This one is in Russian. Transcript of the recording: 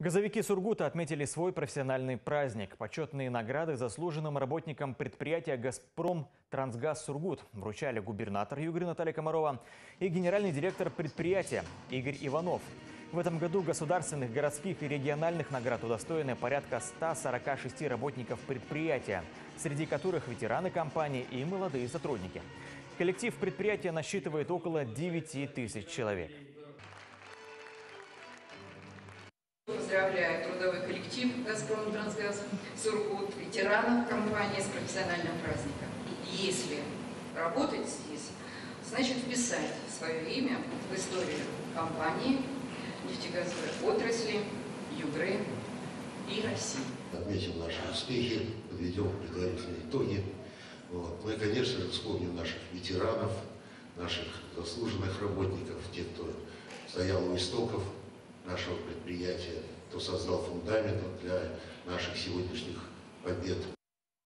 Газовики Сургута отметили свой профессиональный праздник. Почетные награды заслуженным работникам предприятия «Газпром Трансгаз Сургут» вручали губернатор Югры Наталья Комарова и генеральный директор предприятия Игорь Иванов. В этом году государственных, городских и региональных наград удостоены порядка 146 работников предприятия, среди которых ветераны компании и молодые сотрудники. Коллектив предприятия насчитывает около 9 тысяч человек. Поздравляю трудовой коллектив «Газпром Трансгаз» Сургут, ветеранов компании с профессиональным праздником. Если работать здесь, значит вписать свое имя в историю компании, нефтегазовой отрасли, Югры и России. Отметим наши успехи, подведем предварительные итоги. Вот. Ну и, конечно же, вспомним наших ветеранов, наших заслуженных работников, тех, кто стоял у истоков нашего предприятия, кто создал фундамент для наших сегодняшних побед.